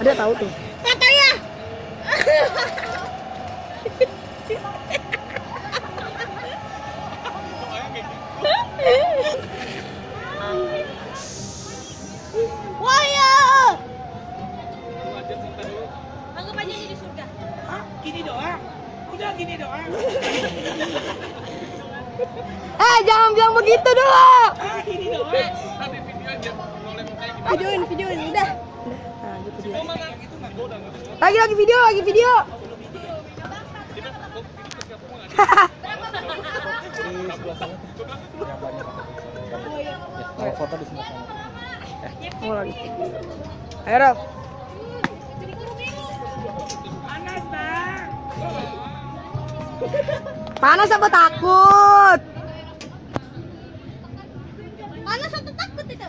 Ada tahu tuh. Katanya. Wah ya. Anggap aja jadi surga. Hah? Gini doang? Udah gini doang? Eh, jangan bilang begitu dulu. Ah, gini doang? Videoin, videoin, udah. Nah, gitu dia. Gitu. Lagi lagi video, lagi video. Kalau foto di sebelah sana. Oh, lagi. Ayo, Raf. Panas, Bang. Panas apa takut? Panas atau takut itu?